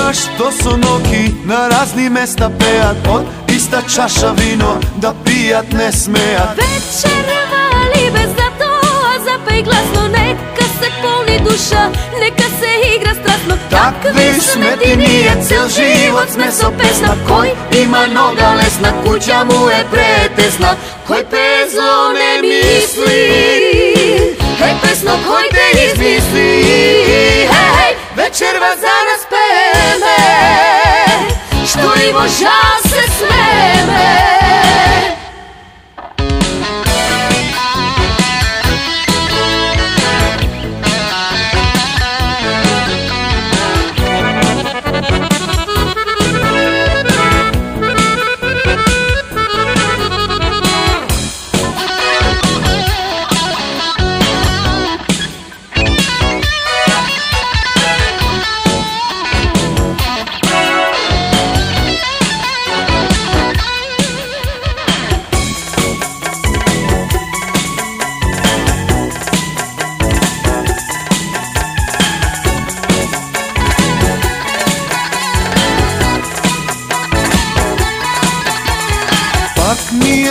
Зашто со ноки на разни места пеат? Од иста чаша вино да пијат не смеат. Вечерва ли без да тоа запеј гласно Нека се полни душа, нека се игра страстно Такви сме ти ние, цел живот сме со песна. Кој има нога лесна, куќа му е претесна. Кој пезо не мисли. Хеј песно, кој те Moja se smene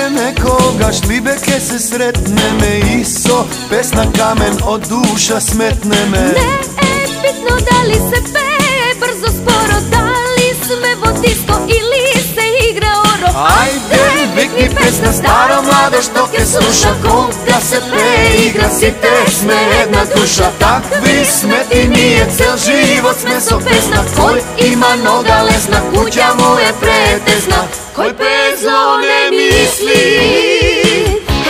nekoga šlibeke se sretne me iso Pesna kamen od duša smetne me. Ne e, bitno da li se peje brzo sporo Da li sme vodisko ili se igra oro Ajde, vikni pesna stara mlado što ke sluša Koga se pe igra si te sme jedna duša. Takvi smeti nije cel život smeso pesna Koj ima noga lesna, kuća mu je pretesna Koj pezo ne misli,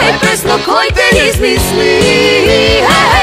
hej pesno koj te izmisli, hej.